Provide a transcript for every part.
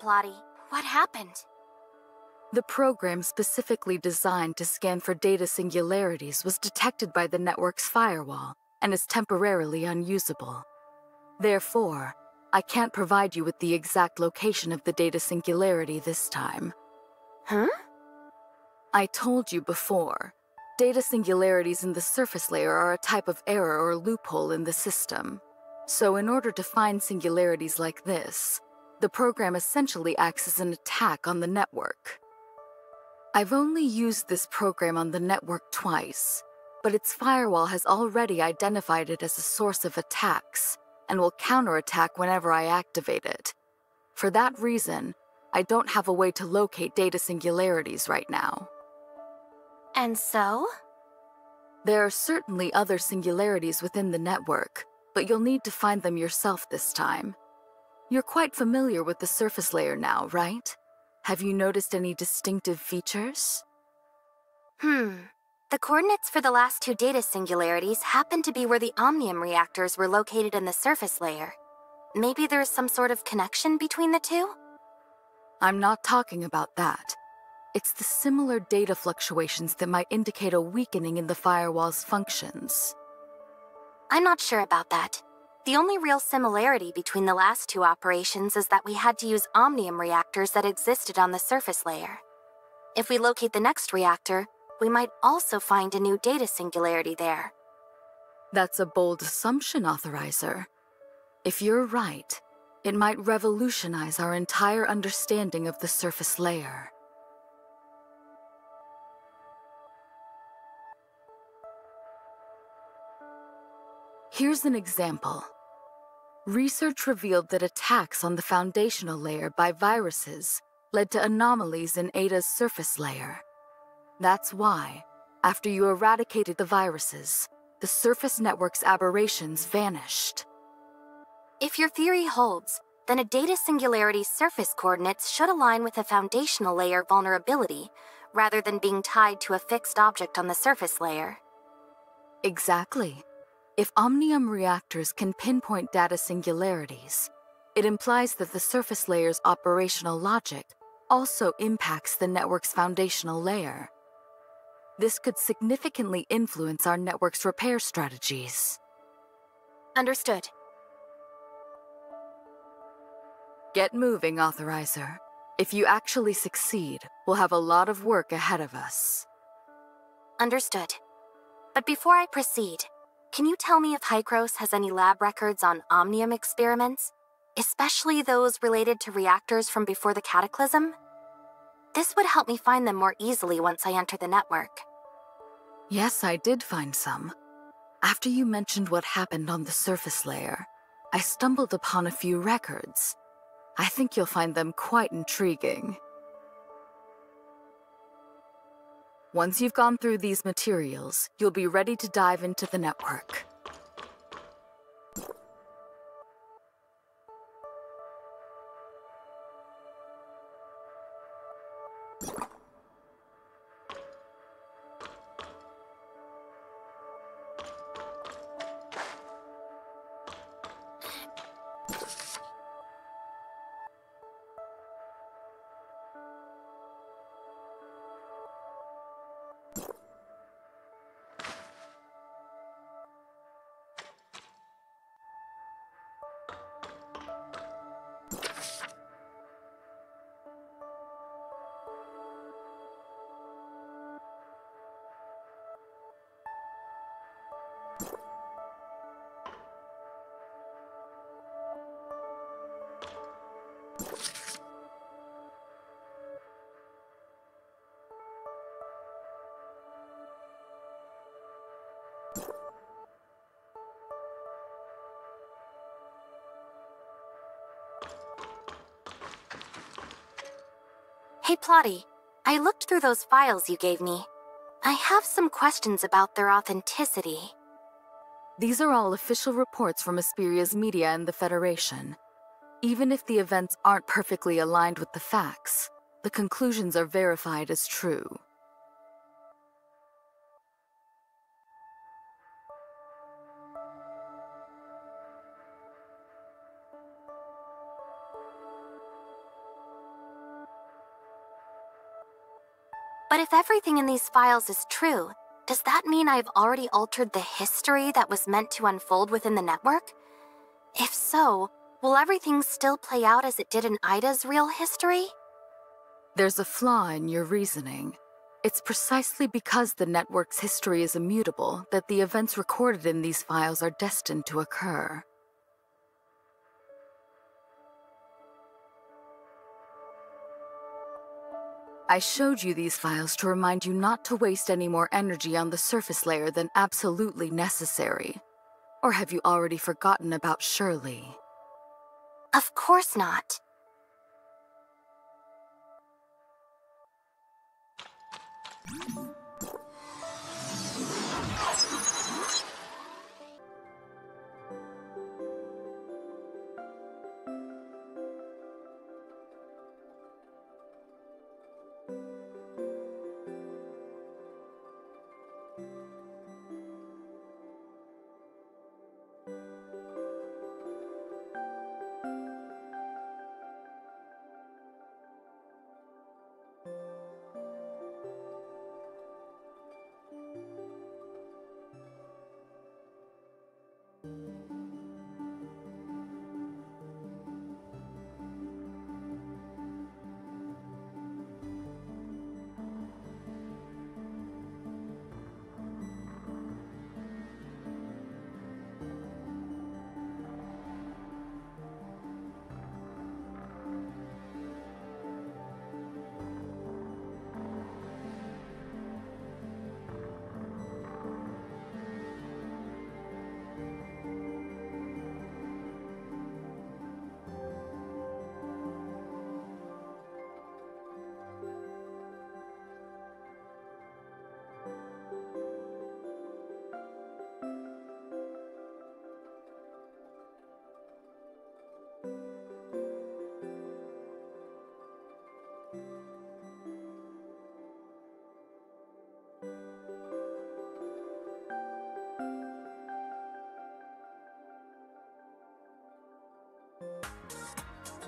Plotty. What happened? The program specifically designed to scan for data singularities was detected by the network's firewall and is temporarily unusable. Therefore, I can't provide you with the exact location of the data singularity this time. Huh? I told you before, data singularities in the surface layer are a type of error or loophole in the system. So in order to find singularities like this, the program essentially acts as an attack on the network. I've only used this program on the network twice, but its firewall has already identified it as a source of attacks and will counterattack whenever I activate it. For that reason, I don't have a way to locate data singularities right now. And so? There are certainly other singularities within the network, but you'll need to find them yourself this time. You're quite familiar with the surface layer now, right? Have you noticed any distinctive features? Hmm. The coordinates for the last two data singularities happen to be where the Omnium reactors were located in the surface layer. Maybe there's some sort of connection between the two? I'm not talking about that. It's the similar data fluctuations that might indicate a weakening in the firewall's functions. I'm not sure about that. The only real similarity between the last two operations is that we had to use omnium reactors that existed on the surface layer. If we locate the next reactor, we might also find a new data singularity there. That's a bold assumption, Authorizer. If you're right, it might revolutionize our entire understanding of the surface layer. Here's an example. Research revealed that attacks on the foundational layer by viruses led to anomalies in Aida's surface layer. That's why, after you eradicated the viruses, the surface network's aberrations vanished. If your theory holds, then a data singularity's surface coordinates should align with a foundational layer vulnerability, rather than being tied to a fixed object on the surface layer. Exactly. If Omnium reactors can pinpoint data singularities, it implies that the surface layer's operational logic also impacts the network's foundational layer. This could significantly influence our network's repair strategies. Understood. Get moving, Authorizer. If you actually succeed, we'll have a lot of work ahead of us. Understood. But before I proceed, can you tell me if Hykros has any lab records on Omnium experiments? Especially those related to reactors from before the Cataclysm? This would help me find them more easily once I enter the network. Yes, I did find some. After you mentioned what happened on the surface layer, I stumbled upon a few records. I think you'll find them quite intriguing. Once you've gone through these materials, you'll be ready to dive into the network. Hey, Plotty. I looked through those files you gave me. I have some questions about their authenticity. These are all official reports from Asperia's media and the Federation. Even if the events aren't perfectly aligned with the facts, the conclusions are verified as true. But if everything in these files is true, does that mean I've already altered the history that was meant to unfold within the network? If so, will everything still play out as it did in Aida's real history? There's a flaw in your reasoning. It's precisely because the network's history is immutable that the events recorded in these files are destined to occur. I showed you these files to remind you not to waste any more energy on the surface layer than absolutely necessary. Or have you already forgotten about Shirli? Of course not.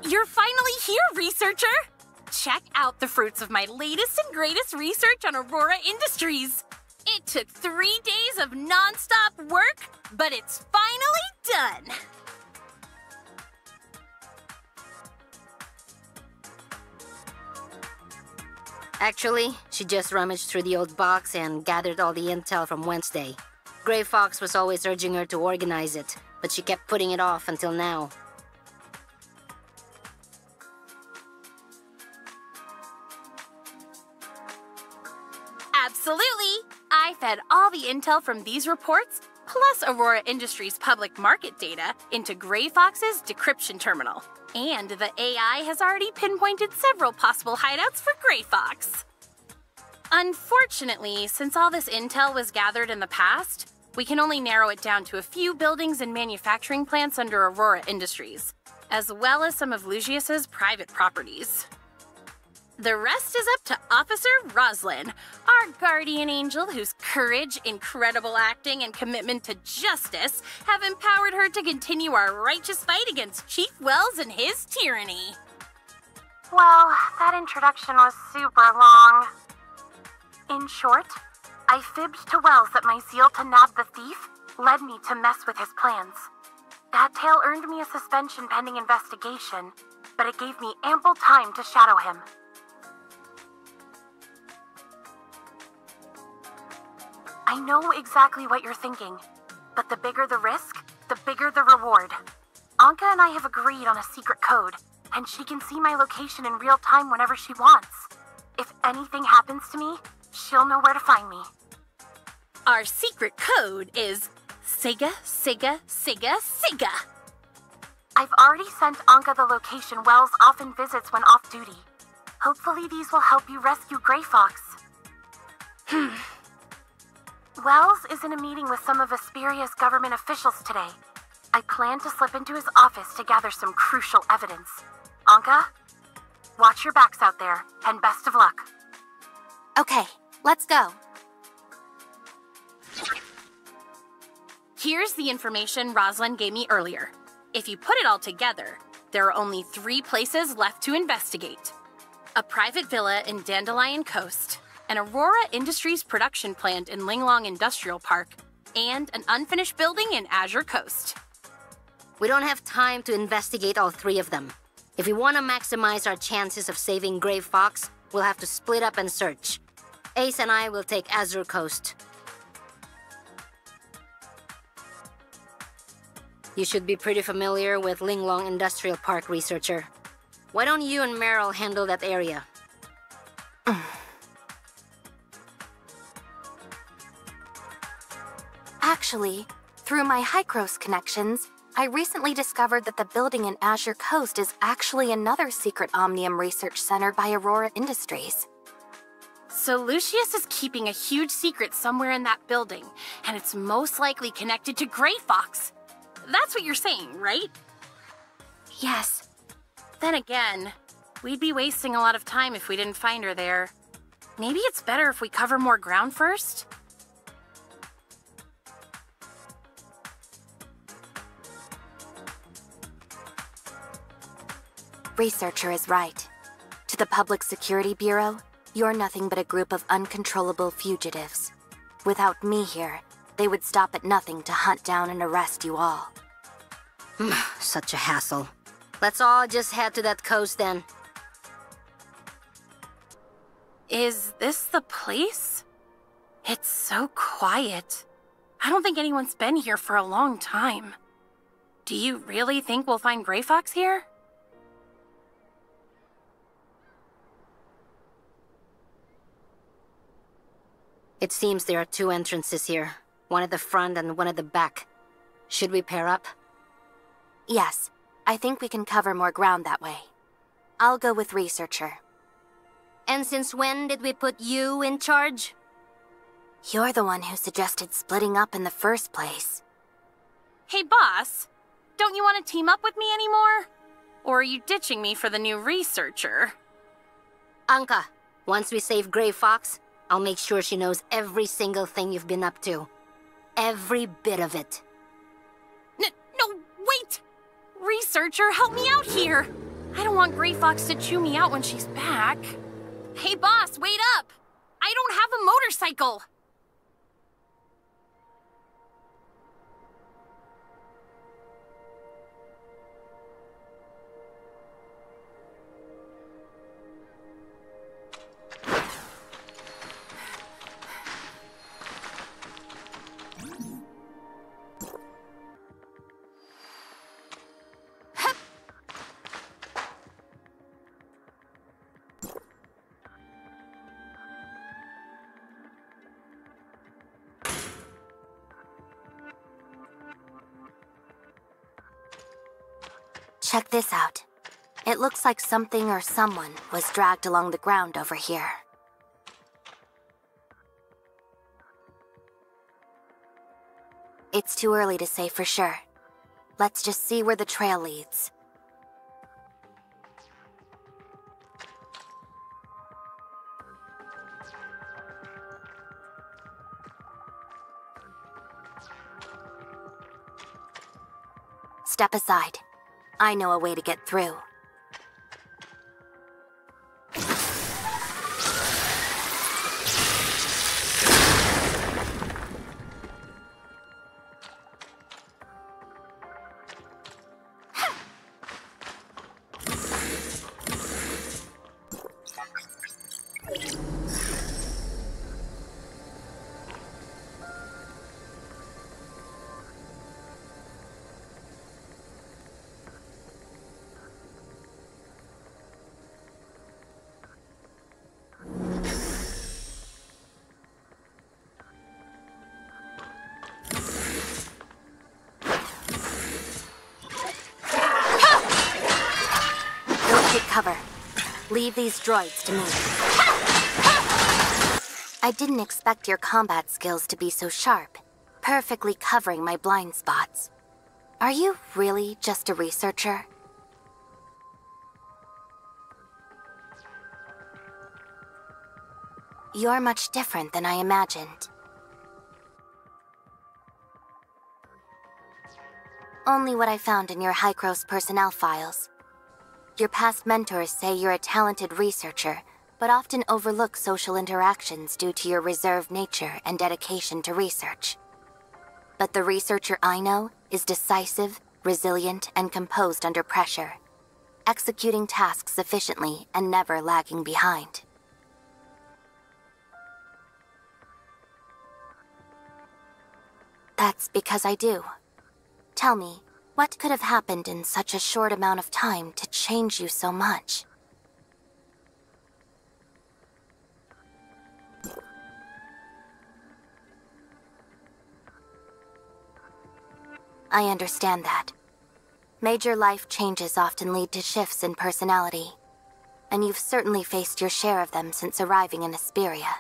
You're finally here, researcher! Check out the fruits of my latest and greatest research on Aurora Industries. It took three days of nonstop work, but it's finally done. Actually, she just rummaged through the old box and gathered all the intel from Wednesday. Grey Fox was always urging her to organize it, but she kept putting it off until now. Intel from these reports, plus Aurora Industries' public market data, into Grey Fox's decryption terminal. And the AI has already pinpointed several possible hideouts for Grey Fox. Unfortunately, since all this intel was gathered in the past, we can only narrow it down to a few buildings and manufacturing plants under Aurora Industries, as well as some of Lucius's private properties. The rest is up to Officer Rosalind, our guardian angel whose courage, incredible acting, and commitment to justice have empowered her to continue our righteous fight against Chief Wells and his tyranny. Well, that introduction was super long. In short, I fibbed to Wells that my zeal to nab the thief led me to mess with his plans. That tale earned me a suspension pending investigation, but it gave me ample time to shadow him. I know exactly what you're thinking, but the bigger the risk, the bigger the reward. Anka and I have agreed on a secret code, and she can see my location in real time whenever she wants. If anything happens to me, she'll know where to find me. Our secret code is Sega, Sega, Sega, Sega. I've already sent Anka the location Wells often visits when off duty. Hopefully, these will help you rescue Grey Fox. Wells is in a meeting with some of Asperia's government officials today. I plan to slip into his office to gather some crucial evidence. Anka, watch your backs out there, and best of luck. Okay, let's go. Here's the information Rosalind gave me earlier. If you put it all together, there are only three places left to investigate a private villa in Dandelion Coast, an Aurora Industries production plant in Linglong Industrial Park, and an unfinished building in Azure Coast. We don't have time to investigate all three of them. If we want to maximize our chances of saving Gray Fox, we'll have to split up and search. Ace and I will take Azure Coast. You should be pretty familiar with Linglong Industrial Park, researcher. Why don't you and Meryl handle that area? Actually, through my Hykros connections, I recently discovered that the building in Azure Coast is actually another secret Omnium research center by Aurora Industries. So Lucius is keeping a huge secret somewhere in that building, and it's most likely connected to Grey Fox. That's what you're saying, right? Yes. Then again, we'd be wasting a lot of time if we didn't find her there. Maybe it's better if we cover more ground first? Researcher is right. To the Public Security Bureau, you're nothing but a group of uncontrollable fugitives. Without me here, they would stop at nothing to hunt down and arrest you all. Hmm, such a hassle. Let's all just head to that coast then. Is this the place? It's so quiet. I don't think anyone's been here for a long time. Do you really think we'll find Grey Fox here? It seems there are two entrances here. One at the front and one at the back. Should we pair up? Yes, I think we can cover more ground that way. I'll go with Researcher. And since when did we put you in charge? You're the one who suggested splitting up in the first place. Hey, boss. Don't you want to team up with me anymore? Or are you ditching me for the new researcher? Anka, once we save Grey Fox, I'll make sure she knows every single thing you've been up to. Every bit of it. N no, wait! Researcher, help me out here! I don't want Grey Fox to chew me out when she's back. Hey, boss, wait up! I don't have a motorcycle! This out. It looks like something or someone was dragged along the ground over here. It's too early to say for sure. Let's just see where the trail leads. Step aside. I know a way to get through. Cover. Leave these droids to me. I didn't expect your combat skills to be so sharp, perfectly covering my blind spots. Are you really just a researcher? You're much different than I imagined. Only what I found in your Hykros personnel files. Your past mentors say you're a talented researcher, but often overlook social interactions due to your reserved nature and dedication to research. But the researcher I know is decisive, resilient, and composed under pressure, executing tasks efficiently and never lagging behind. That's because I do. Tell me, what could have happened in such a short amount of time to change you so much? I understand that. Major life changes often lead to shifts in personality. And you've certainly faced your share of them since arriving in Asperia.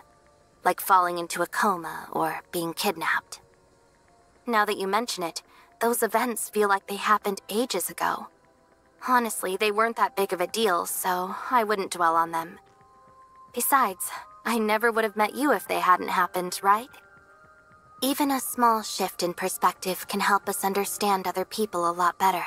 Like falling into a coma or being kidnapped. Now that you mention it, those events feel like they happened ages ago. Honestly, they weren't that big of a deal, so I wouldn't dwell on them. Besides, I never would have met you if they hadn't happened, right? Even a small shift in perspective can help us understand other people a lot better.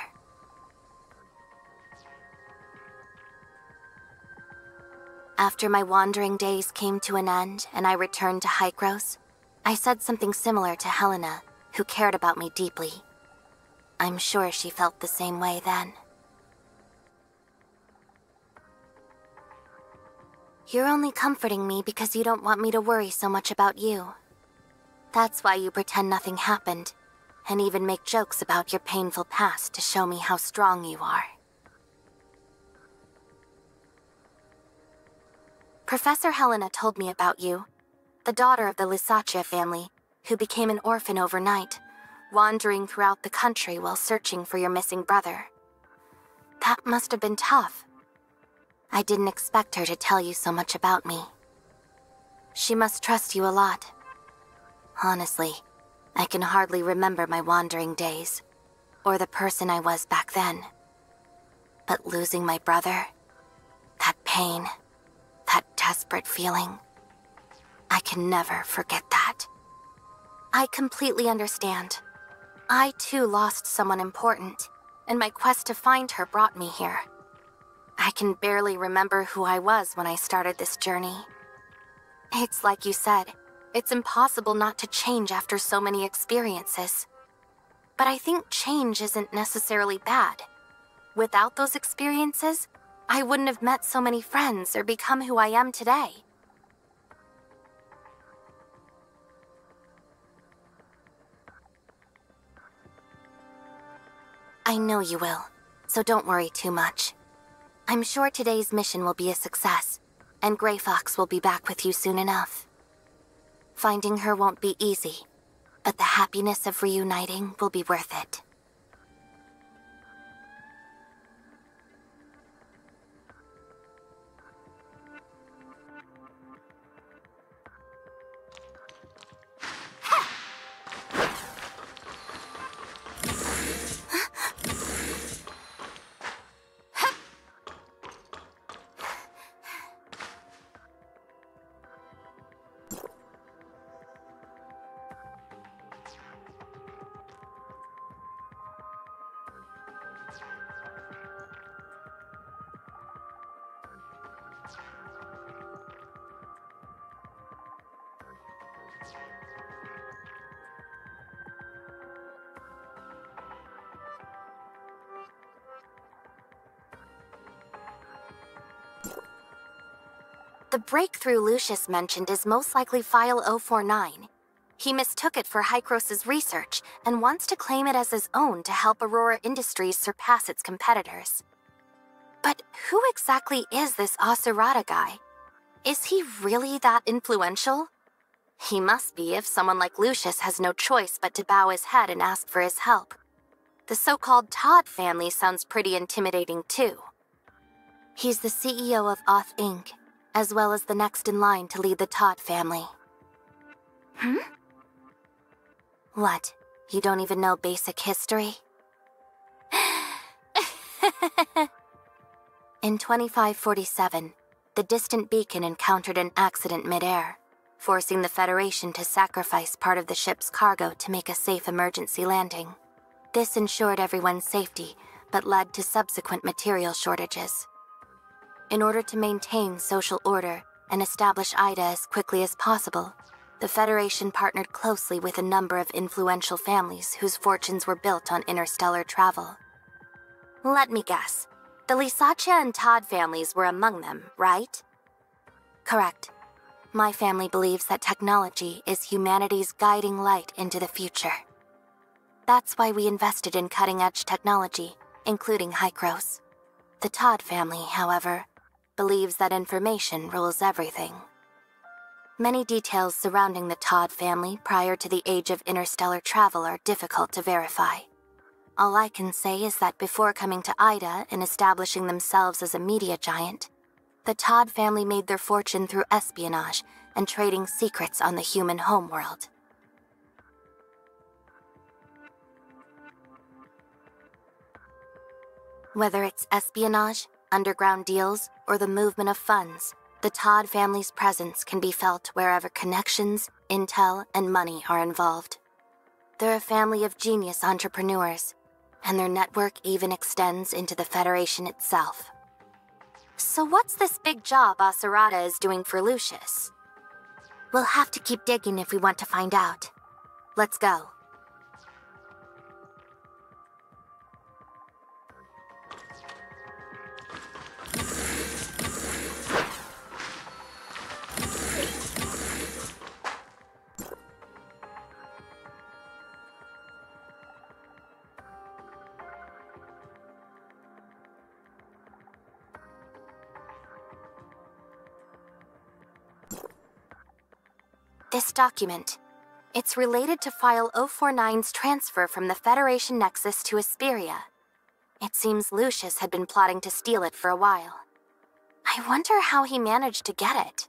After my wandering days came to an end and I returned to Hykros, I said something similar to Helena, who cared about me deeply. I'm sure she felt the same way then. You're only comforting me because you don't want me to worry so much about you. That's why you pretend nothing happened, and even make jokes about your painful past to show me how strong you are. Professor Helena told me about you, the daughter of the Lysaccia family, who became an orphan overnight, wandering throughout the country while searching for your missing brother. That must have been tough. I didn't expect her to tell you so much about me. She must trust you a lot. Honestly, I can hardly remember my wandering days, or the person I was back then. But losing my brother, that pain, that desperate feeling, I can never forget that. I completely understand. I too lost someone important, and my quest to find her brought me here. I can barely remember who I was when I started this journey. It's like you said, it's impossible not to change after so many experiences. But I think change isn't necessarily bad. Without those experiences, I wouldn't have met so many friends or become who I am today. I know you will, so don't worry too much. I'm sure today's mission will be a success, and Grey Fox will be back with you soon enough. Finding her won't be easy, but the happiness of reuniting will be worth it. The breakthrough Lucius mentioned is most likely File 049. He mistook it for Hykros' research and wants to claim it as his own to help Aurora Industries surpass its competitors. But who exactly is this Asurada guy? Is he really that influential? He must be if someone like Lucius has no choice but to bow his head and ask for his help. The so-called Todd family sounds pretty intimidating too. He's the CEO of Auth Inc as well as the next in line to lead the Todd family. Hmm? What? You don't even know basic history? in 2547, the distant beacon encountered an accident midair, forcing the Federation to sacrifice part of the ship's cargo to make a safe emergency landing. This ensured everyone's safety, but led to subsequent material shortages. In order to maintain social order and establish Aida as quickly as possible, the Federation partnered closely with a number of influential families whose fortunes were built on interstellar travel. Let me guess. The Lysaccia and Todd families were among them, right? Correct. My family believes that technology is humanity's guiding light into the future. That's why we invested in cutting edge technology, including Hykros. The Todd family, however, believes that information rules everything. Many details surrounding the Todd family prior to the age of interstellar travel are difficult to verify. All I can say is that before coming to Aida and establishing themselves as a media giant, the Todd family made their fortune through espionage and trading secrets on the human homeworld. Whether it's espionage, underground deals, or the movement of funds, the Todd family's presence can be felt wherever connections, intel, and money are involved. They're a family of genius entrepreneurs, and their network even extends into the Federation itself. So, what's this big job Asurada is doing for Lucius? We'll have to keep digging if we want to find out. Let's go. Document. It's related to File 049's transfer from the Federation Nexus to Asperia. It seems Lucius had been plotting to steal it for a while. I wonder how he managed to get it.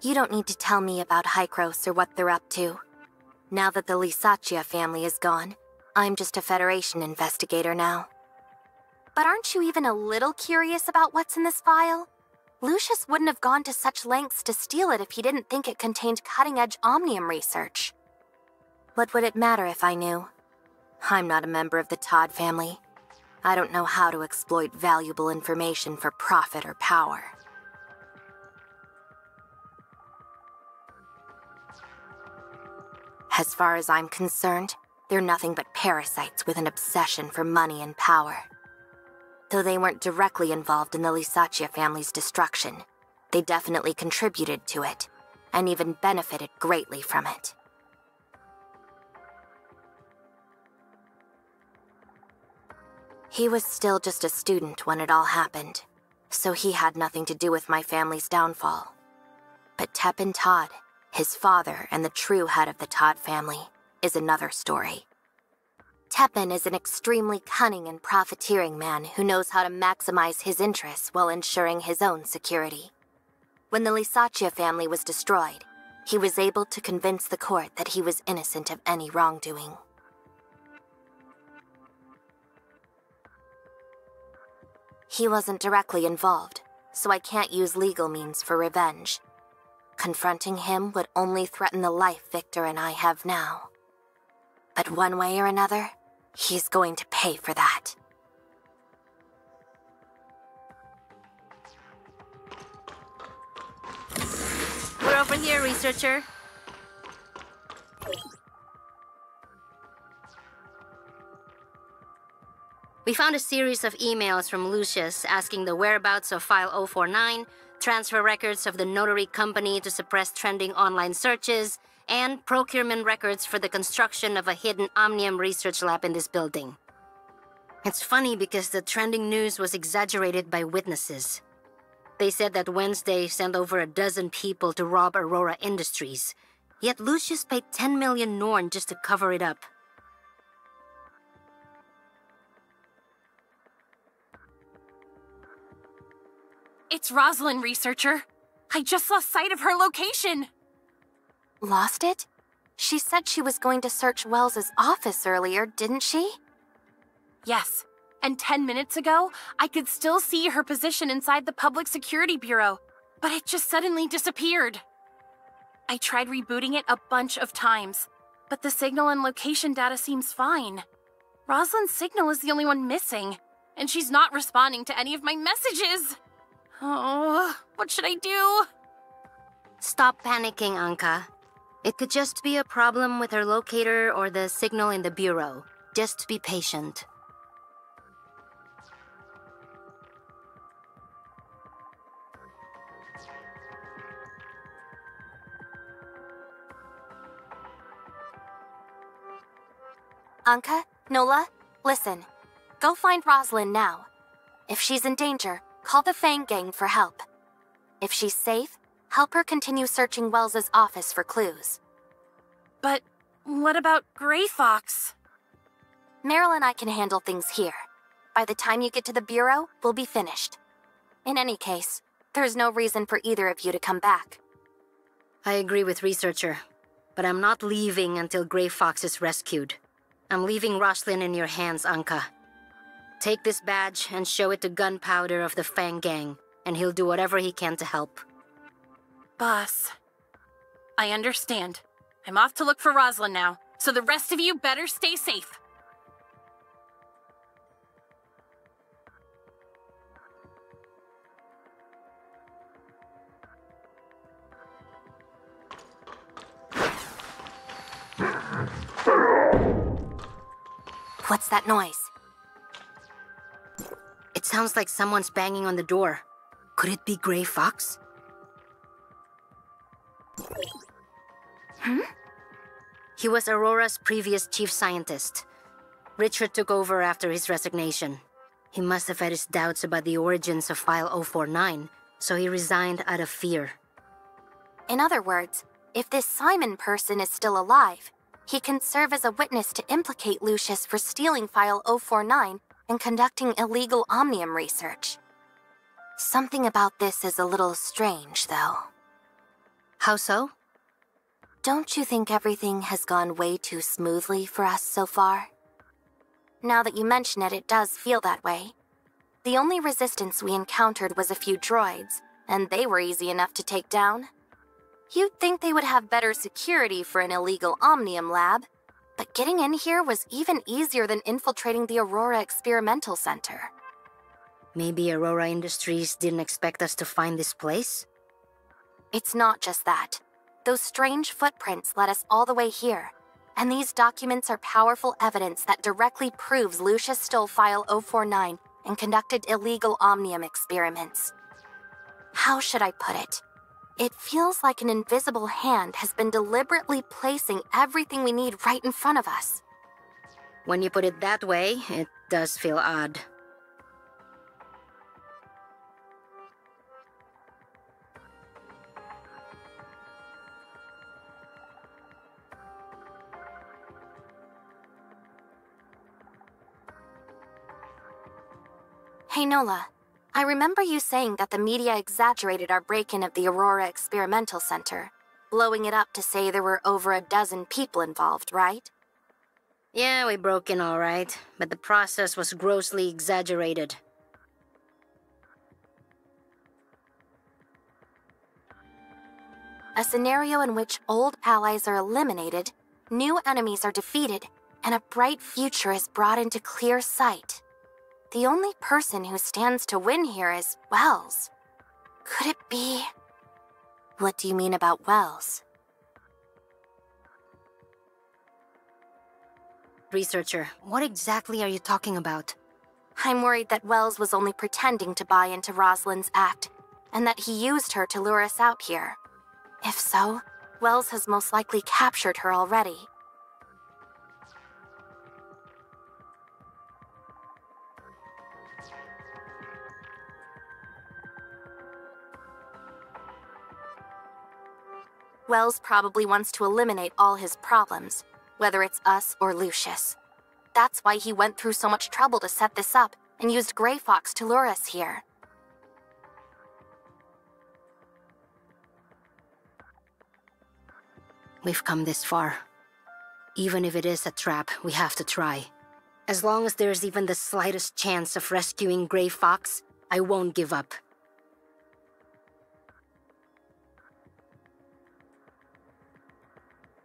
You don't need to tell me about Hykros or what they're up to. Now that the Lysaccia family is gone, I'm just a Federation investigator now. But aren't you even a little curious about what's in this file? Lucius wouldn't have gone to such lengths to steal it if he didn't think it contained cutting edge omnium research. What would it matter if I knew? I'm not a member of the Todd family. I don't know how to exploit valuable information for profit or power. As far as I'm concerned, they're nothing but parasites with an obsession for money and power. Though they weren't directly involved in the Lysaccia family's destruction, they definitely contributed to it, and even benefited greatly from it. He was still just a student when it all happened, so he had nothing to do with my family's downfall. But Tepin Todd, his father and the true head of the Todd family, is another story. Tepin is an extremely cunning and profiteering man who knows how to maximize his interests while ensuring his own security. When the Lysaccia family was destroyed, he was able to convince the court that he was innocent of any wrongdoing. He wasn't directly involved, so I can't use legal means for revenge. Confronting him would only threaten the life Victor and I have now. But one way or another, He's going to pay for that. We're over here, researcher. We found a series of emails from Lucius asking the whereabouts of File 049, transfer records of the notary company to suppress trending online searches, and procurement records for the construction of a hidden Omnium research lab in this building. It's funny because the trending news was exaggerated by witnesses. They said that Wednesday sent over a dozen people to rob Aurora Industries, yet Lucius paid 10 million Norn just to cover it up. It's Rosalind, researcher. I just lost sight of her location. Lost it? She said she was going to search Wells's office earlier, didn't she? Yes. And 10 minutes ago, I could still see her position inside the Public Security Bureau, but it just suddenly disappeared. I tried rebooting it a bunch of times, But the signal and location data seems fine. Rosalind's signal is the only one missing, and she's not responding to any of my messages. Oh, what should I do? Stop panicking, Anka. It could just be a problem with her locator or the signal in the bureau. Just be patient. Anka, Nola, listen. Go find Rosalind now. If she's in danger, call the Fang Gang for help. If she's safe, help her continue searching Wells's office for clues. But what about Grey Fox? Meryl and I can handle things here. By the time you get to the Bureau, we'll be finished. In any case, there's no reason for either of you to come back. I agree with Researcher, but I'm not leaving until Grey Fox is rescued. I'm leaving Rosalind in your hands, Anka. Take this badge and show it to Gunpowder of the Fang Gang, and he'll do whatever he can to help. Boss, I understand. I'm off to look for Rosalind now, so the rest of you better stay safe. What's that noise? It sounds like someone's banging on the door. Could it be Grey Fox? Hmm? He was Aurora's previous chief scientist. Richard took over after his resignation. He must have had his doubts about the origins of File 049, so he resigned out of fear. In other words, if this Simon person is still alive, he can serve as a witness to implicate Lucius for stealing File 049 and conducting illegal Omnium research. Something about this is a little strange, though. How so? Don't you think everything has gone way too smoothly for us so far? Now that you mention it, it does feel that way. The only resistance we encountered was a few droids, and they were easy enough to take down. You'd think they would have better security for an illegal Omnium lab, but getting in here was even easier than infiltrating the Aurora Experimental Center. Maybe Aurora Industries didn't expect us to find this place? It's not just that. Those strange footprints led us all the way here, and these documents are powerful evidence that directly proves Lucius stole File 049 and conducted illegal Omnium experiments. How should I put it? It feels like an invisible hand has been deliberately placing everything we need right in front of us. When you put it that way, it does feel odd. Hey Nola, I remember you saying that the media exaggerated our break in of the Aurora Experimental Center, blowing it up to say there were over a dozen people involved, right? Yeah, we broke in all right, but the process was grossly exaggerated. A scenario in which old allies are eliminated, new enemies are defeated, and a bright future is brought into clear sight. The only person who stands to win here is Wells. Could it be? What do you mean about Wells? Researcher, what exactly are you talking about? I'm worried that Wells was only pretending to buy into Rosalind's act, and that he used her to lure us out here. If so, Wells has most likely captured her already. Wells probably wants to eliminate all his problems, whether it's us or Lucius. That's why he went through so much trouble to set this up and used Grey Fox to lure us here. We've come this far. Even if it is a trap, we have to try. As long as there's even the slightest chance of rescuing Grey Fox, I won't give up.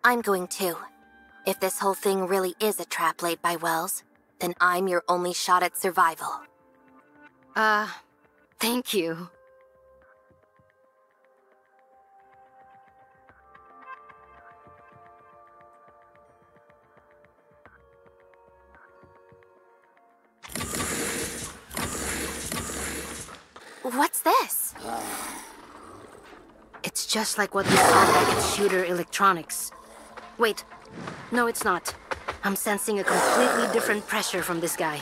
I'm going too. If this whole thing really is a trap laid by Wells, then I'm your only shot at survival. Uh, thank you. What's this? It's just like what we saw back at Shooter Electronics. Wait, no, it's not. I'm sensing a completely different pressure from this guy.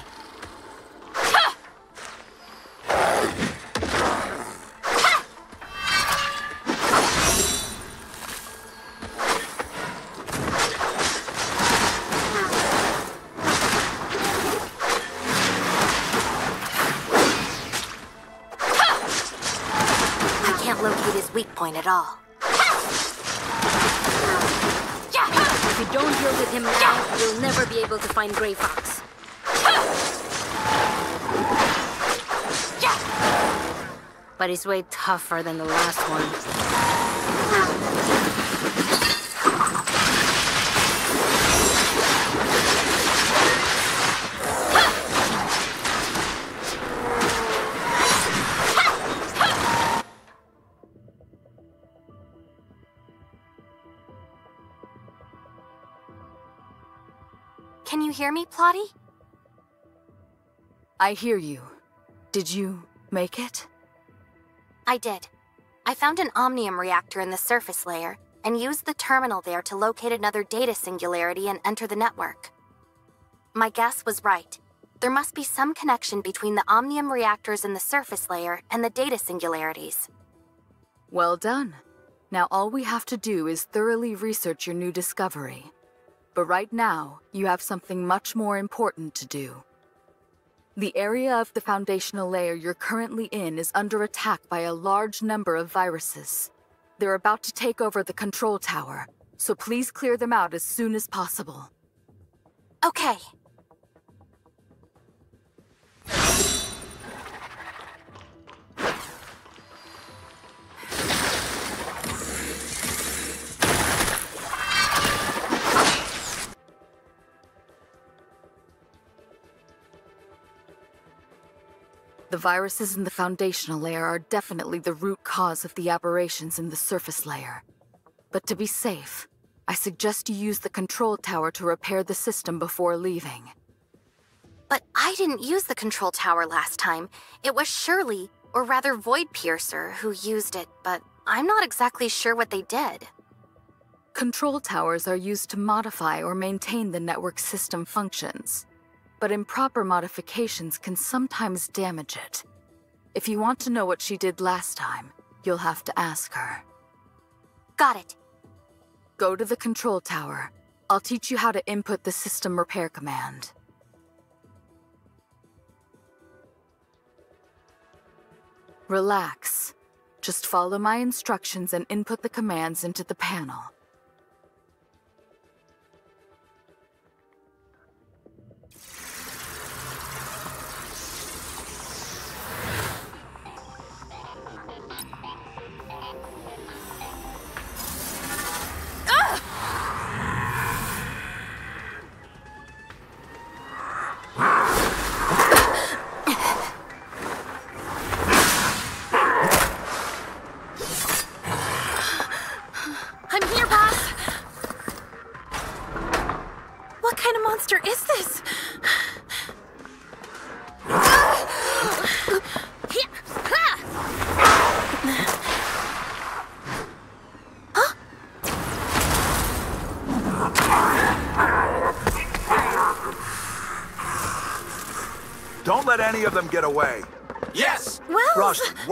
I can't locate his weak point at all. If you don't deal with him now, you'll never be able to find Grey Fox. But he's way tougher than the last one. Hear me, Plotty? I hear you. Did you make it? I did. I found an omnium reactor in the surface layer and used the terminal there to locate another data singularity and enter the network. My guess was right. There must be some connection between the omnium reactors in the surface layer and the data singularities. Well done. Now all we have to do is thoroughly research your new discovery. But right now, you have something much more important to do. The area of the foundational layer you're currently in is under attack by a large number of viruses. They're about to take over the control tower, so please clear them out as soon as possible. Okay. The viruses in the foundational layer are definitely the root cause of the aberrations in the surface layer. But to be safe, I suggest you use the control tower to repair the system before leaving. But I didn't use the control tower last time. It was Shirli, or rather Void Piercer, who used it, but I'm not exactly sure what they did. Control towers are used to modify or maintain the network system functions, but improper modifications can sometimes damage it. If you want to know what she did last time, you'll have to ask her. Got it. Go to the control tower. I'll teach you how to input the system repair command. Relax. Just follow my instructions and input the commands into the panel.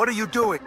What are you doing?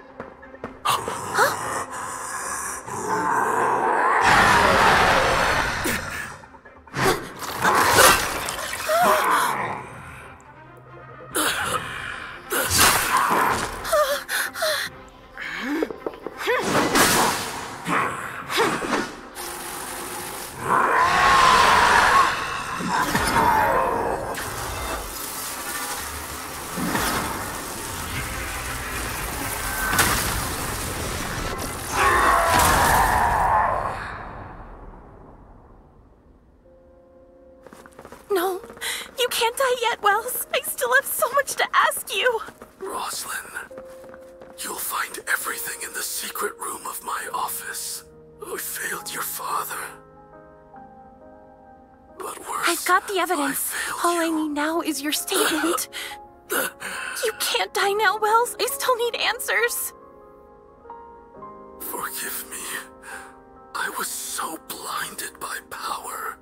Evidence. I All I need now is your statement. you can't die now, Wells. I still need answers. Forgive me. I was so blinded by power.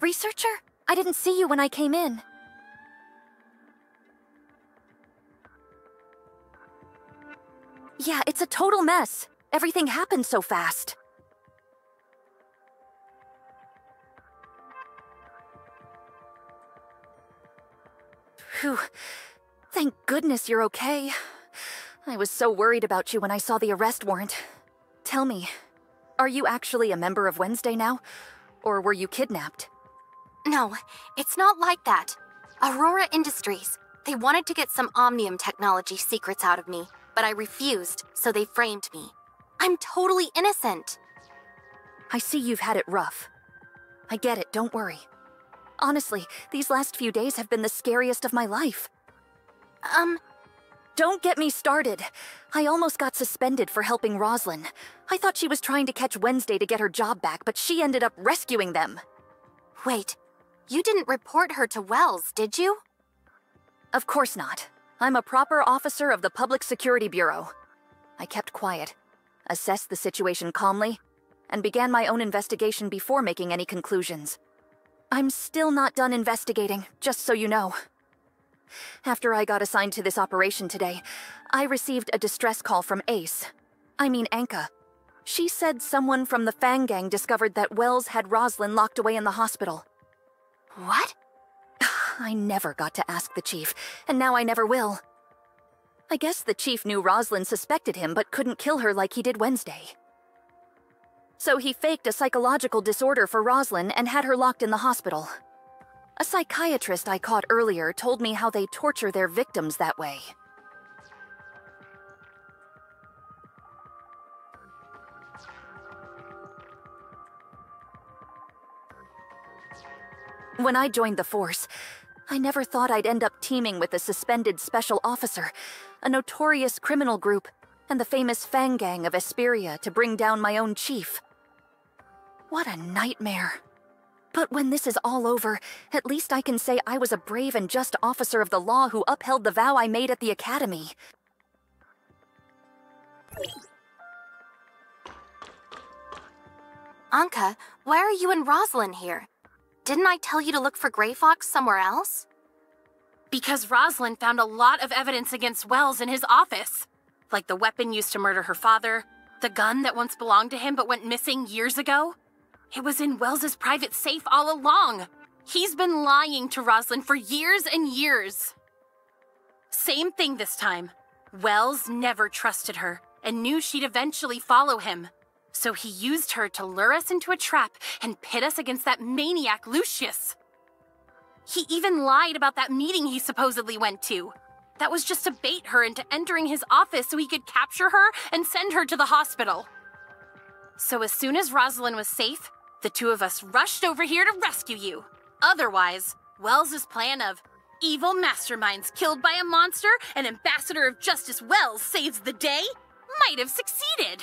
Researcher? I didn't see you when I came in. Yeah, it's a total mess. Everything happened so fast. Phew. Thank goodness you're okay. I was so worried about you when I saw the arrest warrant. Tell me, are you actually a member of Wednesday now? Or were you kidnapped? No, it's not like that. Aurora Industries. They wanted to get some Omnium technology secrets out of me, but I refused, so they framed me. I'm totally innocent. I see you've had it rough. I get it, don't worry. Honestly, these last few days have been the scariest of my life. Um, don't get me started. I almost got suspended for helping Rosalind. I thought she was trying to catch Wednesday to get her job back, but she ended up rescuing them. Wait, you didn't report her to Wells, did you? Of course not. I'm a proper officer of the Public Security Bureau. I kept quiet, assessed the situation calmly, and began my own investigation before making any conclusions. I'm still not done investigating, just so you know. After I got assigned to this operation today, I received a distress call from Ace. I mean, Anka. She said someone from the Fang Gang discovered that Wells had Rosalind locked away in the hospital. What? I never got to ask the chief, and now I never will. I guess the chief knew Rosalind suspected him but couldn't kill her like he did Wednesday. So he faked a psychological disorder for Rosalind and had her locked in the hospital. A psychiatrist I caught earlier told me how they torture their victims that way. When I joined the force, I never thought I'd end up teaming with a suspended special officer, a notorious criminal group, and the famous Fang Gang of Asperia to bring down my own chief. What a nightmare. But when this is all over, at least I can say I was a brave and just officer of the law who upheld the vow I made at the academy. Anka, why are you and Rosalind here? Didn't I tell you to look for Grey Fox somewhere else? Because Rosalind found a lot of evidence against Wells in his office. Like the weapon used to murder her father, the gun that once belonged to him but went missing years ago. It was in Wells's private safe all along. He's been lying to Rosalind for years and years. Same thing this time. Wells never trusted her and knew she'd eventually follow him. So he used her to lure us into a trap and pit us against that maniac Lucius. He even lied about that meeting he supposedly went to. That was just to bait her into entering his office so he could capture her and send her to the hospital. So as soon as Rosalind was safe, the two of us rushed over here to rescue you. Otherwise, Wells's plan of evil masterminds killed by a monster and Ambassador of Justice Wells saves the day might have succeeded.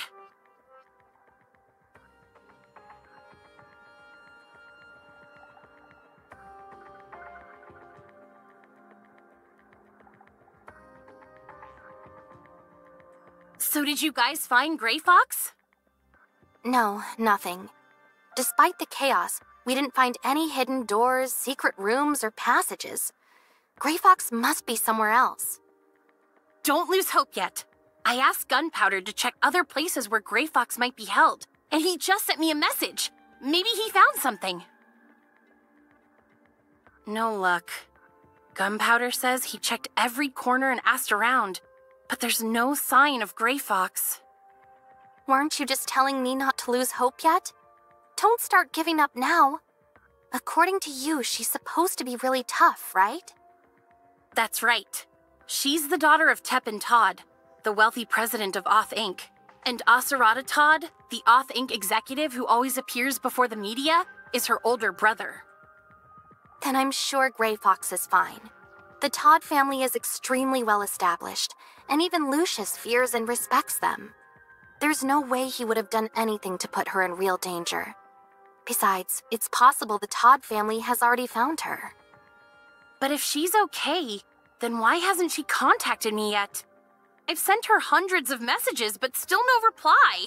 So did you guys find Grey Fox? No, nothing. Despite the chaos, we didn't find any hidden doors, secret rooms, or passages. Grey Fox must be somewhere else. Don't lose hope yet. I asked Gunpowder to check other places where Grey Fox might be held, and he just sent me a message. Maybe he found something. No luck. Gunpowder says he checked every corner and asked around, but there's no sign of Grey Fox. Weren't you just telling me not to lose hope yet? Don't start giving up now. according to you, she's supposed to be really tough, right? That's right. She's the daughter of Tepin Todd, the wealthy president of Oth Inc. And Asurada Todd, the Oth Inc. executive who always appears before the media, is her older brother. Then I'm sure Grey Fox is fine. The Todd family is extremely well established, and even Lucius fears and respects them. There's no way he would have done anything to put her in real danger. Besides, it's possible the Todd family has already found her. But if she's okay, then why hasn't she contacted me yet? I've sent her hundreds of messages, but still no reply.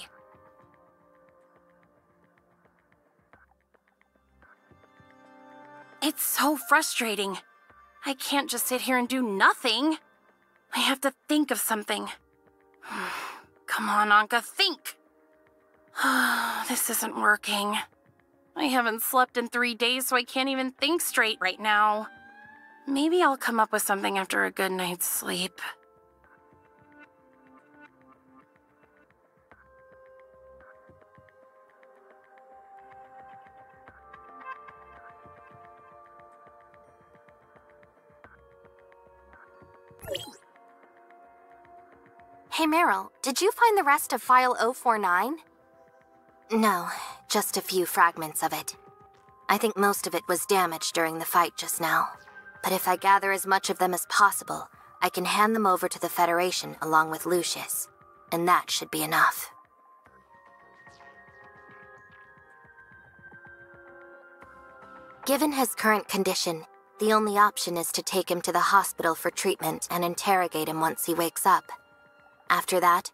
It's so frustrating. I can't just sit here and do nothing. I have to think of something. Come on, Anka, think. this isn't working. I haven't slept in three days, so I can't even think straight right now. Maybe I'll come up with something after a good night's sleep. Hey Meryl, did you find the rest of File 049? No, just a few fragments of it. I think most of it was damaged during the fight just now. But if I gather as much of them as possible, I can hand them over to the Federation along with Lucius. And that should be enough. Given his current condition, the only option is to take him to the hospital for treatment and interrogate him once he wakes up. After that,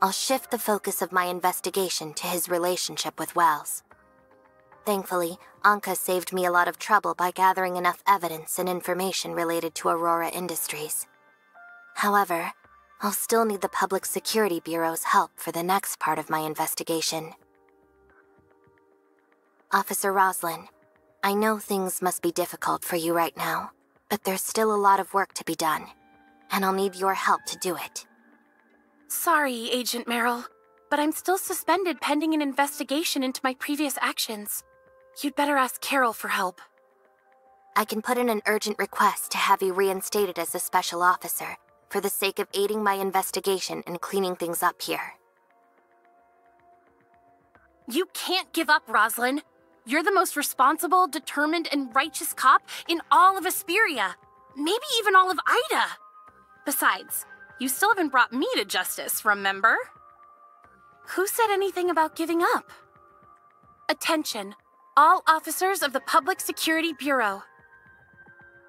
I'll shift the focus of my investigation to his relationship with Wells. Thankfully, Anka saved me a lot of trouble by gathering enough evidence and information related to Aurora Industries. However, I'll still need the Public Security Bureau's help for the next part of my investigation. Officer Rosalind, I know things must be difficult for you right now, but there's still a lot of work to be done, and I'll need your help to do it. Sorry, Agent Meryl, but I'm still suspended pending an investigation into my previous actions. You'd better ask Carol for help. I can put in an urgent request to have you reinstated as a special officer for the sake of aiding my investigation and cleaning things up here. You can't give up, Rosalind. You're the most responsible, determined, and righteous cop in all of Asperia. Maybe even all of Aida. Besides, you still haven't brought me to justice, remember? Who said anything about giving up? Attention, all officers of the Public Security Bureau.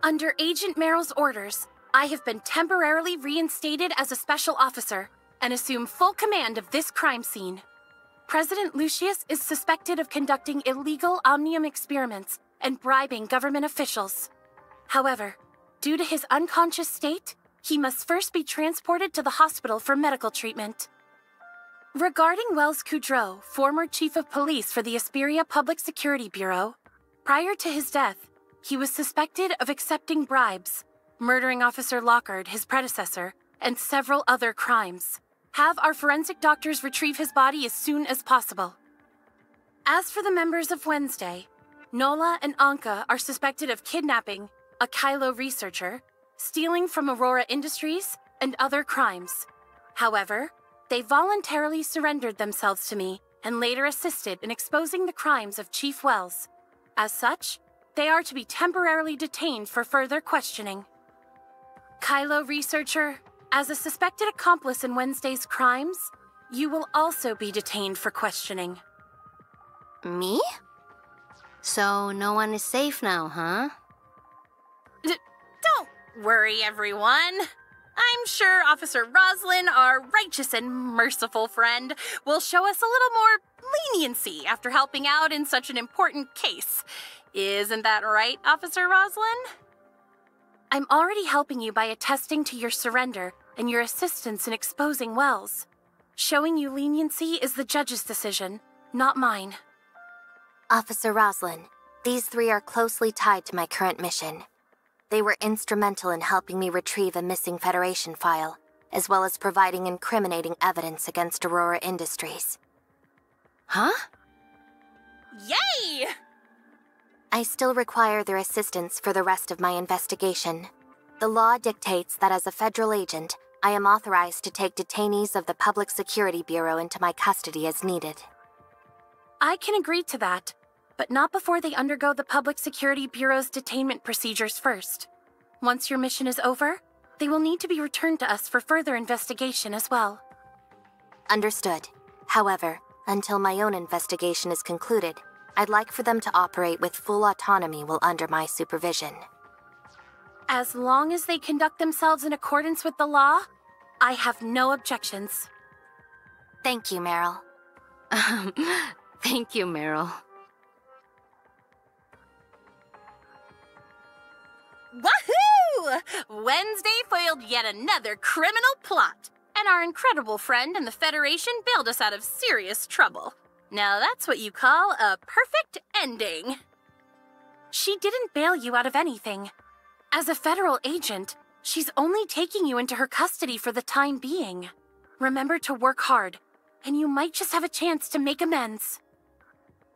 Under Agent Meryl's orders, I have been temporarily reinstated as a special officer and assume full command of this crime scene. President Lucius is suspected of conducting illegal Omnium experiments and bribing government officials. However, due to his unconscious state, he must first be transported to the hospital for medical treatment. Regarding Wells Coudreau, former chief of police for the Asperia Public Security Bureau, prior to his death, he was suspected of accepting bribes, murdering Officer Lockard, his predecessor, and several other crimes. Have our forensic doctors retrieve his body as soon as possible. As for the members of Wednesday, Nola and Anka are suspected of kidnapping a Kylo researcher, stealing from Aurora Industries, and other crimes. However, they voluntarily surrendered themselves to me and later assisted in exposing the crimes of Chief Wells. As such, they are to be temporarily detained for further questioning. Kylo researcher, as a suspected accomplice in Wednesday's crimes, you will also be detained for questioning. Me? So no one is safe now, huh? D- worry, everyone. I'm sure Officer Rosalind, our righteous and merciful friend, will show us a little more leniency after helping out in such an important case. Isn't that right, Officer Rosalind? I'm already helping you by attesting to your surrender and your assistance in exposing Wells. Showing you leniency is the judge's decision, not mine. Officer Rosalind, these three are closely tied to my current mission. They were instrumental in helping me retrieve a missing Federation file, as well as providing incriminating evidence against Aurora Industries. Huh? Yay! I still require their assistance for the rest of my investigation. The law dictates that as a federal agent, I am authorized to take detainees of the Public Security Bureau into my custody as needed. I can agree to that, but not before they undergo the Public Security Bureau's detainment procedures first. Once your mission is over, they will need to be returned to us for further investigation as well. Understood. However, until my own investigation is concluded, I'd like for them to operate with full autonomy while under my supervision. As long as they conduct themselves in accordance with the law, I have no objections. Thank you, Meryl. Thank you, Meryl. Woohoo! Wednesday foiled yet another criminal plot, and our incredible friend in the Federation bailed us out of serious trouble. Now that's what you call a perfect ending. She didn't bail you out of anything. As a federal agent, she's only taking you into her custody for the time being. Remember to work hard, and you might just have a chance to make amends.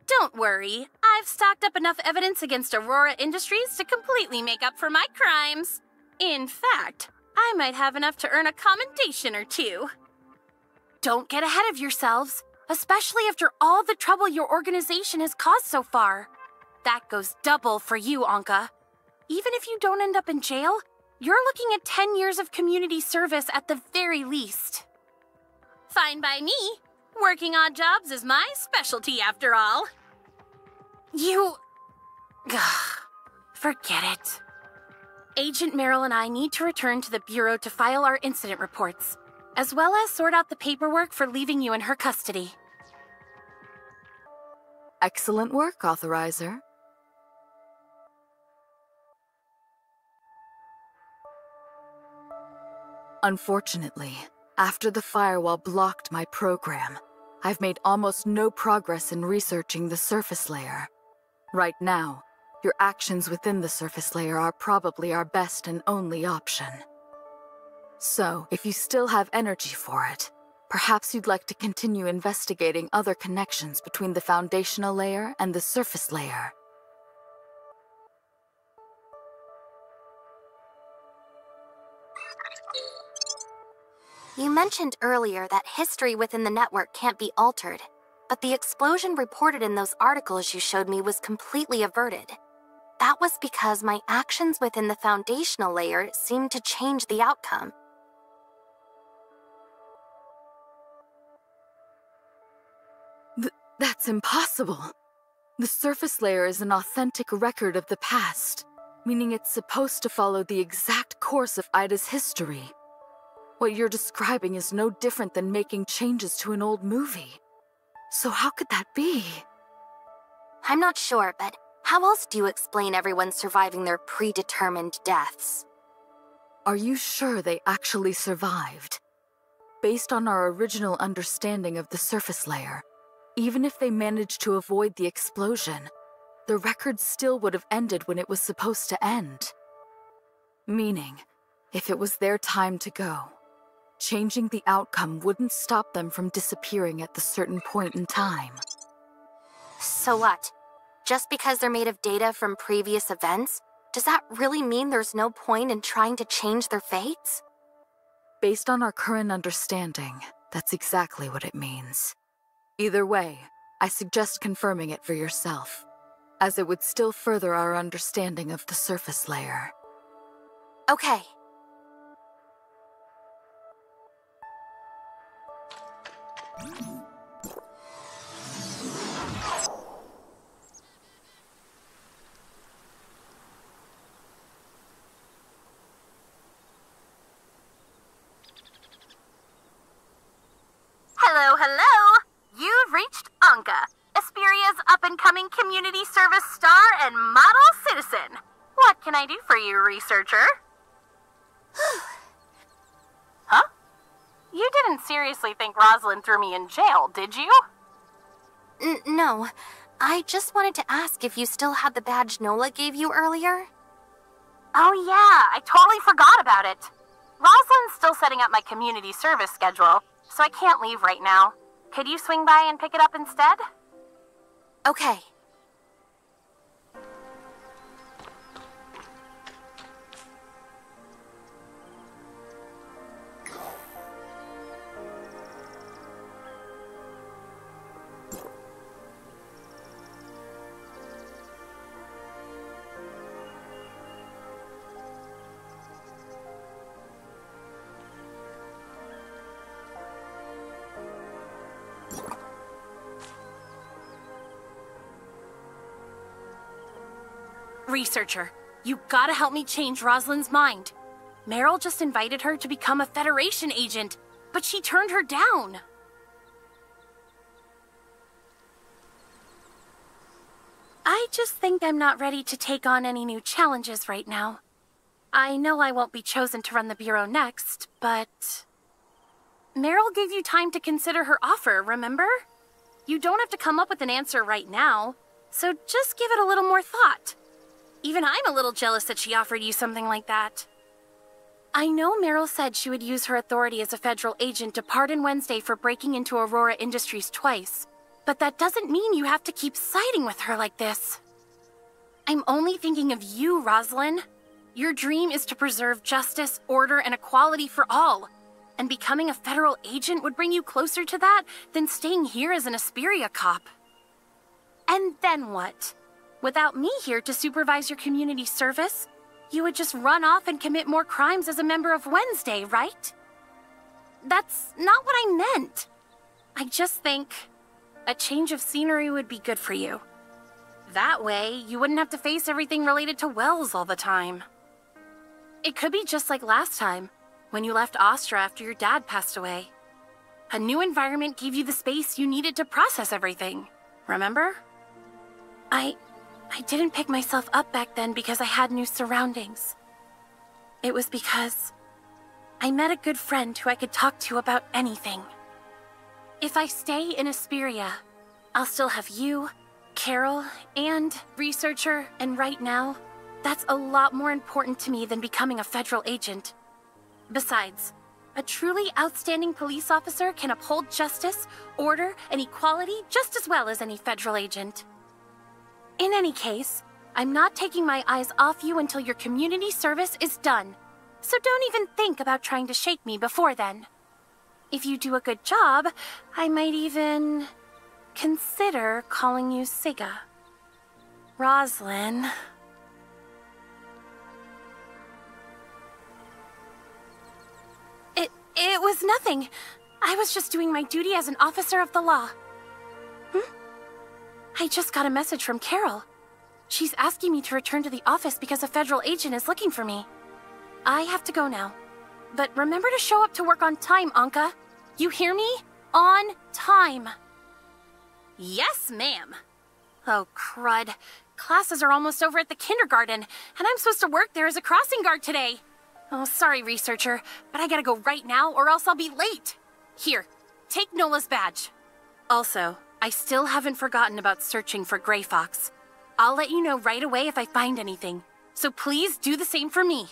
Don't worry, I've stocked up enough evidence against Aurora Industries to completely make up for my crimes. In fact, I might have enough to earn a commendation or two. Don't get ahead of yourselves, especially after all the trouble your organization has caused so far. That goes double for you, Anka. Even if you don't end up in jail, you're looking at 10 years of community service at the very least. Fine by me. Working odd jobs is my specialty after all. You. Forget it. Agent Meryl and I need to return to the Bureau to file our incident reports, as well as sort out the paperwork for leaving you in her custody. Excellent work, Authorizer. Unfortunately, after the firewall blocked my program, I've made almost no progress in researching the surface layer. Right now, your actions within the surface layer are probably our best and only option. So, if you still have energy for it, perhaps you'd like to continue investigating other connections between the foundational layer and the surface layer. You mentioned earlier that history within the network can't be altered, but the explosion reported in those articles you showed me was completely averted. That was because my actions within the foundational layer seemed to change the outcome. Th that's impossible. The surface layer is an authentic record of the past, meaning it's supposed to follow the exact course of Aida's history. What you're describing is no different than making changes to an old movie. So how could that be? I'm not sure, but how else do you explain everyone surviving their predetermined deaths? Are you sure they actually survived? Based on our original understanding of the surface layer, even if they managed to avoid the explosion, the record still would have ended when it was supposed to end. Meaning, if it was their time to go, changing the outcome wouldn't stop them from disappearing at the certain point in time. So what? Just because they're made of data from previous events, does that really mean there's no point in trying to change their fates? Based on our current understanding, that's exactly what it means. Either way, I suggest confirming it for yourself, as it would still further our understanding of the surface layer. Okay. Hello, hello! You've reached Anka, Asperia's up and coming community service star and model citizen. What can I do for you, researcher? Didn't seriously think Rosalind threw me in jail, did you? N no. I just wanted to ask if you still had the badge Nola gave you earlier. Oh, yeah, I totally forgot about it. Rosalind's still setting up my community service schedule, so I can't leave right now. Could you swing by and pick it up instead? Okay. Researcher, you gotta help me change Rosalind's mind. Meryl just invited her to become a Federation agent, but she turned her down. I just think I'm not ready to take on any new challenges right now. I know I won't be chosen to run the Bureau next, but... Meryl gave you time to consider her offer, remember? You don't have to come up with an answer right now, so just give it a little more thought. Even I'm a little jealous that she offered you something like that. I know Meryl said she would use her authority as a federal agent to pardon Wednesday for breaking into Aurora Industries twice, but that doesn't mean you have to keep siding with her like this. I'm only thinking of you, Rosalind. Your dream is to preserve justice, order, and equality for all. And becoming a federal agent would bring you closer to that than staying here as an Asperia cop. And then what? Without me here to supervise your community service, you would just run off and commit more crimes as a member of Wednesday, right? That's not what I meant. I just think a change of scenery would be good for you. That way, you wouldn't have to face everything related to Wells all the time. It could be just like last time, when you left Astra after your dad passed away. A new environment gave you the space you needed to process everything, remember? I... I didn't pick myself up back then because I had new surroundings. It was because I met a good friend who I could talk to about anything. If I stay in Asperia, I'll still have you, Carol, and researcher, and right now, that's a lot more important to me than becoming a federal agent. Besides, a truly outstanding police officer can uphold justice, order, and equality just as well as any federal agent. In any case, I'm not taking my eyes off you until your community service is done. So don't even think about trying to shake me before then. If you do a good job, I might even consider calling you Siga. Rosalind. It it was nothing. I was just doing my duty as an officer of the law. I just got a message from Carol. She's asking me to return to the office because a federal agent is looking for me. I have to go now. But remember to show up to work on time, Anka. You hear me? On time. Yes, ma'am. Oh, crud. Classes are almost over at the kindergarten, and I'm supposed to work there as a crossing guard today. Oh, sorry, researcher, but I gotta go right now or else I'll be late. Here, take Nola's badge. Also, I still haven't forgotten about searching for Grey Fox. I'll let you know right away if I find anything. So please do the same for me.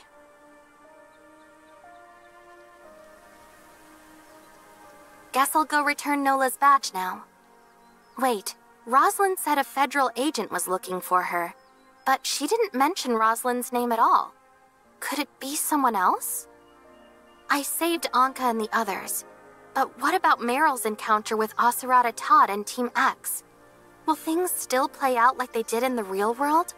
Guess I'll go return Nola's badge now. Wait, Rosalind said a federal agent was looking for her, but she didn't mention Rosalind's name at all. Could it be someone else? I saved Anka and the others, but what about Meryl's encounter with Asurada Todd and Team X? Will things still play out like they did in the real world?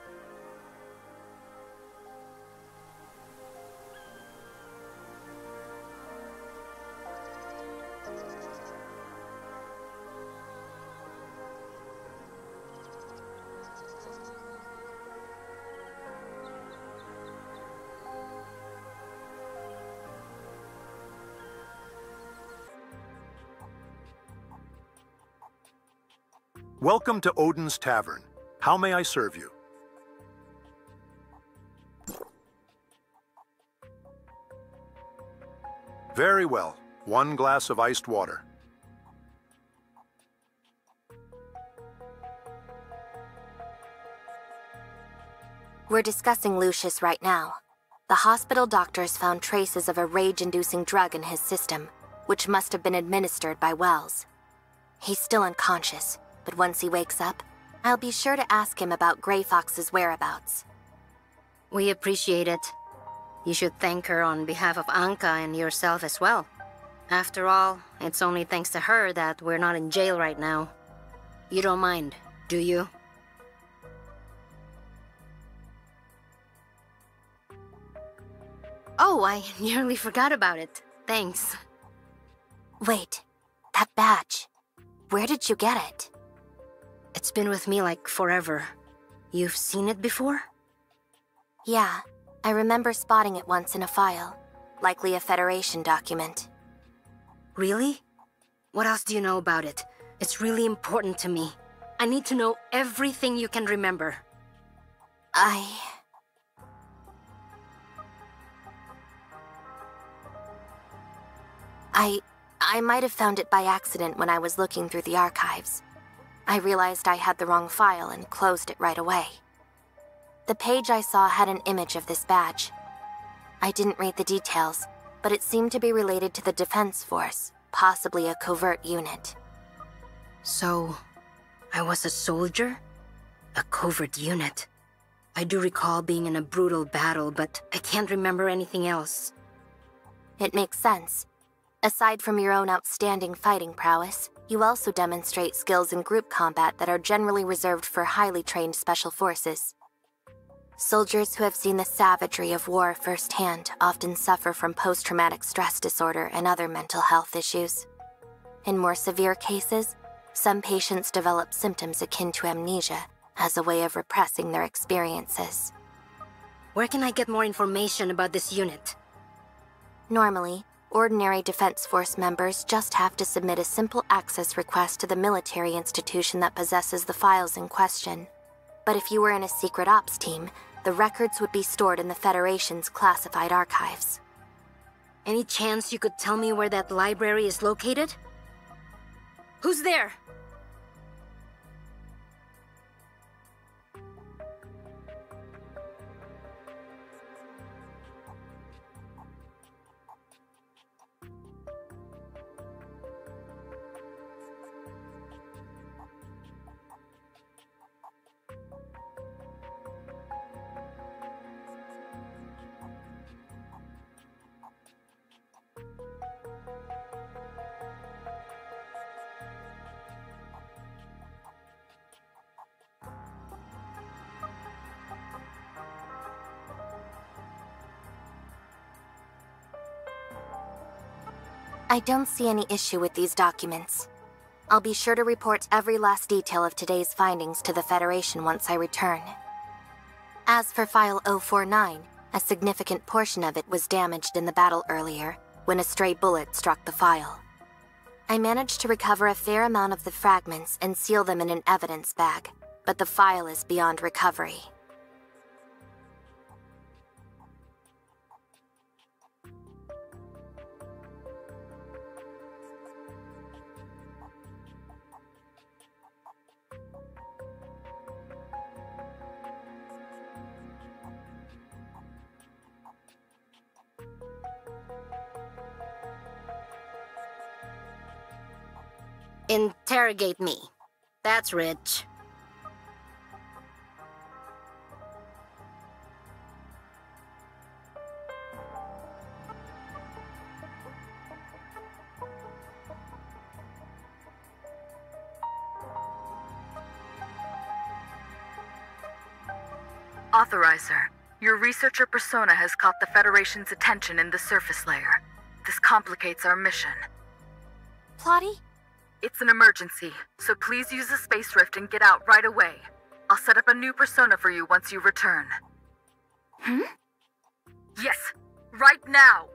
Welcome to Odin's Tavern. How may I serve you? Very well. One glass of iced water. We're discussing Lucius right now. The hospital doctors found traces of a rage-inducing drug in his system, which must have been administered by Wells. He's still unconscious, but once he wakes up, I'll be sure to ask him about Grey Fox's whereabouts. We appreciate it. You should thank her on behalf of Anka and yourself as well. After all, it's only thanks to her that we're not in jail right now. You don't mind, do you? Oh, I nearly forgot about it. Thanks. Wait, that badge. Where did you get it? It's been with me like forever. You've seen it before? Yeah, I remember spotting it once in a file. Likely a Federation document. Really? What else do you know about it? It's really important to me. I need to know everything you can remember. I... I... I might have found it by accident when I was looking through the archives. I realized I had the wrong file and closed it right away. The page I saw had an image of this badge. I didn't read the details, but it seemed to be related to the Defense Force, possibly a covert unit. So, I was a soldier? A covert unit? I do recall being in a brutal battle, but I can't remember anything else. It makes sense. Aside from your own outstanding fighting prowess, you also demonstrate skills in group combat that are generally reserved for highly trained special forces. Soldiers who have seen the savagery of war firsthand often suffer from post traumatic stress disorder and other mental health issues. In more severe cases, some patients develop symptoms akin to amnesia as a way of repressing their experiences. Where can I get more information about this unit? Normally, ordinary Defense Force members just have to submit a simple access request to the military institution that possesses the files in question. But if you were in a secret ops team, the records would be stored in the Federation's classified archives. Any chance you could tell me where that library is located? Who's there? I don't see any issue with these documents. I'll be sure to report every last detail of today's findings to the Federation once I return. As for File 049, a significant portion of it was damaged in the battle earlier, when a stray bullet struck the file. I managed to recover a fair amount of the fragments and seal them in an evidence bag, but the file is beyond recovery. Interrogate me. That's rich. Authorizer, your researcher persona has caught the Federation's attention in the surface layer. This complicates our mission. Plotty? It's an emergency, so please use the space rift and get out right away. I'll set up a new persona for you once you return. Hmm? Yes, right now!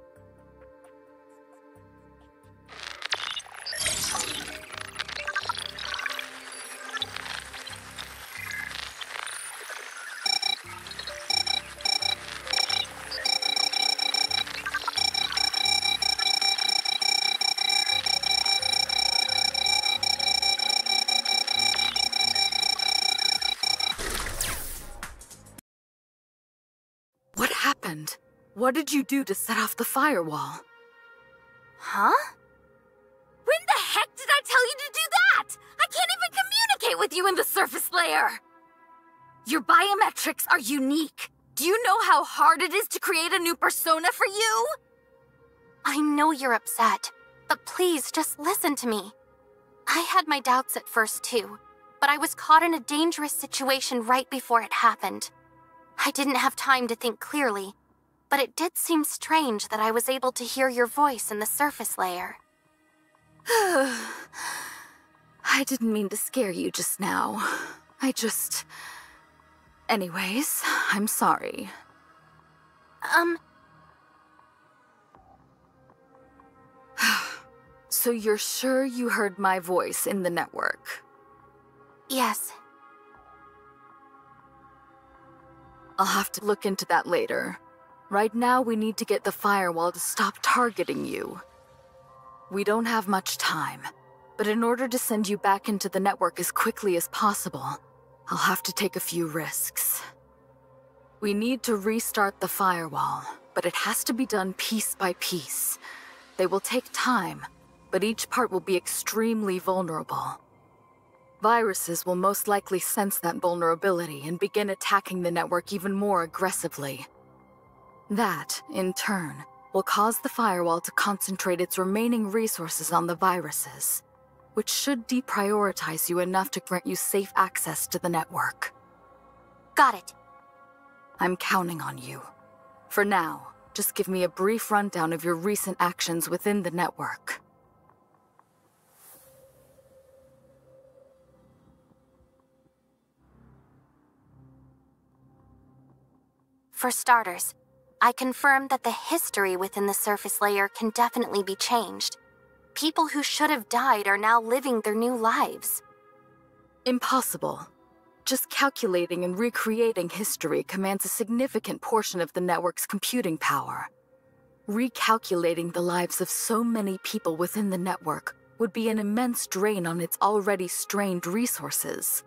What did you do to set off the firewall? Huh? When the heck did I tell you to do that? I can't even communicate with you in the surface layer! Your biometrics are unique. Do you know how hard it is to create a new persona for you? I know you're upset, but please just listen to me. I had my doubts at first too, but I was caught in a dangerous situation right before it happened. I didn't have time to think clearly, but it did seem strange that I was able to hear your voice in the surface layer. I didn't mean to scare you just now. I just. Anyways, I'm sorry. Um, So you're sure you heard my voice in the network? yes. I'll have to look into that later. Right now, we need to get the firewall to stop targeting you. We don't have much time, but in order to send you back into the network as quickly as possible, I'll have to take a few risks. We need to restart the firewall, but it has to be done piece by piece. They will take time, but each part will be extremely vulnerable. Viruses will most likely sense that vulnerability and begin attacking the network even more aggressively. That, in turn, will cause the firewall to concentrate its remaining resources on the viruses, which should deprioritize you enough to grant you safe access to the network. Got it. I'm counting on you. For now, just give me a brief rundown of your recent actions within the network. For starters, I confirm that the history within the surface layer can definitely be changed. People who should have died are now living their new lives. Impossible. Just calculating and recreating history commands a significant portion of the network's computing power. Recalculating the lives of so many people within the network would be an immense drain on its already strained resources.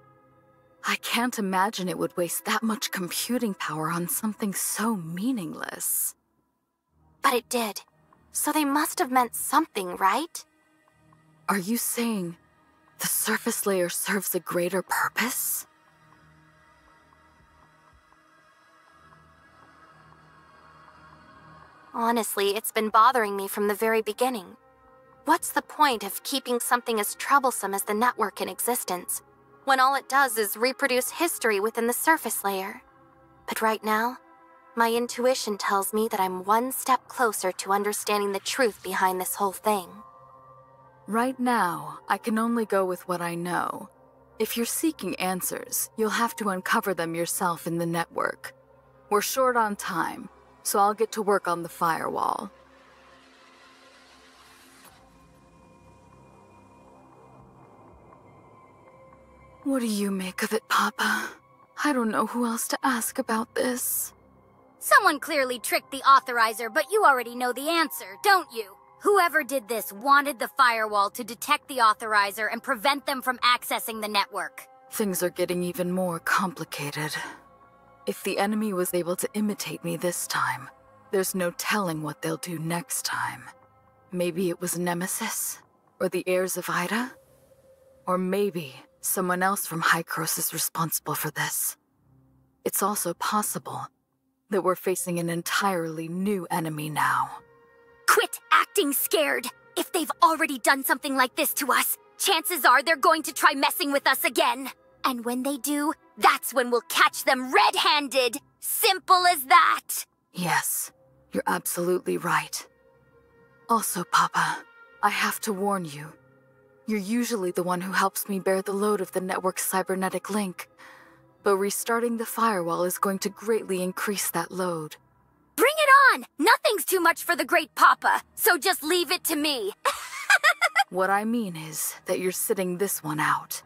I can't imagine it would waste that much computing power on something so meaningless. But it did. So they must have meant something, right? Are you saying the surface layer serves a greater purpose? Honestly, it's been bothering me from the very beginning. What's the point of keeping something as troublesome as the network in existence, when all it does is reproduce history within the surface layer? But right now, my intuition tells me that I'm one step closer to understanding the truth behind this whole thing. Right now, I can only go with what I know. If you're seeking answers, you'll have to uncover them yourself in the network. We're short on time, so I'll get to work on the firewall. What do you make of it, Papa? I don't know who else to ask about this. Someone clearly tricked the authorizer, but you already know the answer, don't you? Whoever did this wanted the firewall to detect the authorizer and prevent them from accessing the network. Things are getting even more complicated. If the enemy was able to imitate me this time, there's no telling what they'll do next time. Maybe it was Nemesis? Or the heirs of Aida? Or maybe someone else from Hykros is responsible for this. It's also possible that we're facing an entirely new enemy now. Quit acting scared! If they've already done something like this to us, chances are they're going to try messing with us again. And when they do, that's when we'll catch them red handed! Simple as that! Yes, you're absolutely right. Also, Papa, I have to warn you. You're usually the one who helps me bear the load of the network's cybernetic link, but restarting the firewall is going to greatly increase that load. Bring it on! Nothing's too much for the great Papa, so just leave it to me. What I mean is that you're sitting this one out.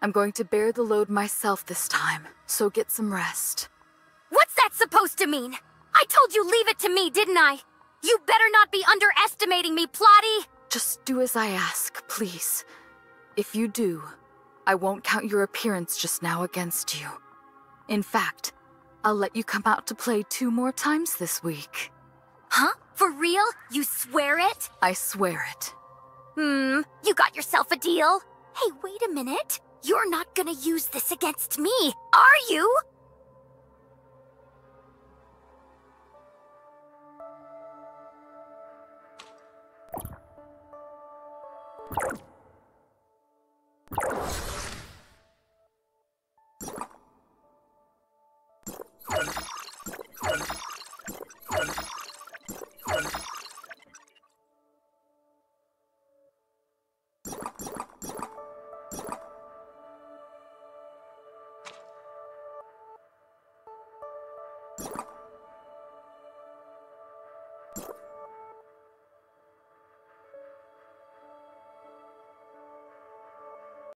I'm going to bear the load myself this time, so get some rest. What's that supposed to mean? I told you leave it to me, didn't I? You better not be underestimating me, Plotty! Just do as I ask, please. If you do, I won't count your appearance just now against you. In fact, I'll let you come out to play two more times this week. Huh? For real? You swear it? I swear it. Hmm, you got yourself a deal? Hey, wait a minute. You're not gonna use this against me, are you? You